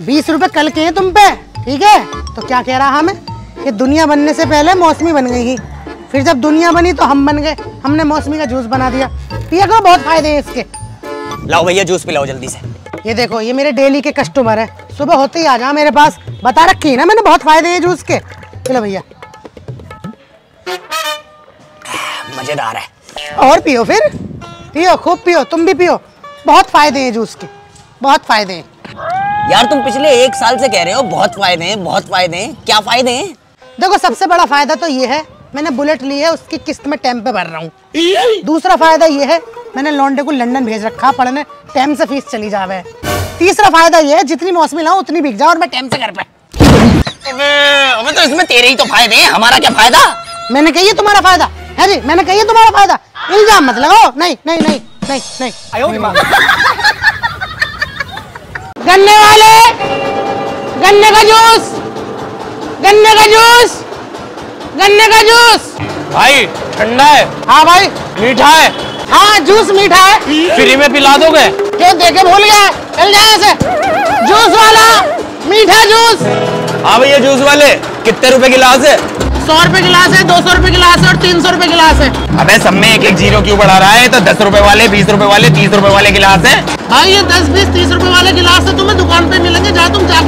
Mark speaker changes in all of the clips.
Speaker 1: बीस रुपए कल के हैं तुम पे ठीक है? तो क्या कह रहा हमें? कि दुनिया बनने से पहले मौसमी बन गई ही फिर जब दुनिया बनी तो हम बन गए। हमने मौसमी का जूस बना दिया। पिया करो बहुत फ़ायदे हैं इसके।
Speaker 2: लाओ भैया जूस पिलाओ जल्दी से।
Speaker 1: ये देखो ये मेरे डेली के कस्टमर है। सुबह होते ही आ जा मेरे पास। बता रखी है ना मैंने बहुत फ़ायदे हैं जूस के। चलो भैया।
Speaker 2: मज़ेदार है।
Speaker 1: और पियो फिर? पियो खूब पियो तुम भी पियो। बहुत फ़ायदे हैं जूस के। बहुत फ़ायदे हैं।
Speaker 2: यार तुम पिछले एक साल से कह रहे हो बहुत फ़ायदे हैं बहुत फ़ायदे हैं। क्या फ़ायदे हैं?
Speaker 1: देखो सबसे बड़ा फ़ायदा तो ये है मैंने बुलेट ली है उसकी किस्त में टाइम पे भर रहा हूँ। दूसरा फ़ायदा ये है मैंने लॉन्डे को लंदन भेज रखा पढ़ने टाइम से फ़ीस चली जावे। तीसरा फ़ायदा ये है जितनी मौसमी लाऊं उतनी बिक जाओ और मैं टाइम से घर पे।
Speaker 2: अबे अबे तो इसमें तेरे ही तो फ़ायदे हैं हमारा क्या फ़ायदा?
Speaker 1: मैंने कही है तुम्हारा फ़ायदा। है जी मैंने कही है तुम्हारा फ़ायदा। इल्ज़ाम मत लगाओ। नहीं नहीं नहीं नहीं नहीं। गन्ने वाले गन्ने का जूस गन्ने का जूस गन्ने का जूस।
Speaker 3: भाई ठंडा है।
Speaker 1: हाँ भाई।
Speaker 3: मीठा है।
Speaker 1: हाँ जूस मीठा है।
Speaker 3: फ्री में पिला दोगे?
Speaker 1: क्यों देखे भूल गया? चल जाए ऐसे जूस वाला मीठा जूस।
Speaker 3: हाँ भैया जूस वाले। कितने रुपए गिलास है?
Speaker 1: सौ रुपए गिलास है दो सौ रुपए गिलास है और तीन सौ रुपए गिलास है।
Speaker 3: अबे सब में एक एक ज़ीरो क्यों बढ़ा रहा है? तो दस रुपए वाले बीस रुपए वाले तीस रुपए वाले गिलास है।
Speaker 1: भाई ये दस बीस तीस रुपए वाले गिलास है तुम्हें दुकान पे मिलेंगे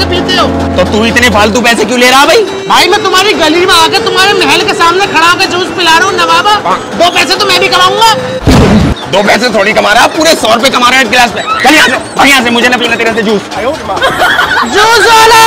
Speaker 1: जाके पीते हो?
Speaker 3: तो तू इतने फालतू पैसे क्यों ले रहा भाई?
Speaker 1: भाई मैं तुम्हारी गली में आकर तुम्हारे महल के सामने खड़ा होकर जूस पिला रहा हूँ नवाबा। दो पैसे तो मैं भी कमाऊँगा।
Speaker 3: दो पैसे थोड़ी कमा रहा पूरे सौ रुपए कमा रहा है एक गिलास पे चल यहाँ से मुझे ना पीना तेरे से जूस।
Speaker 1: जूस वाला!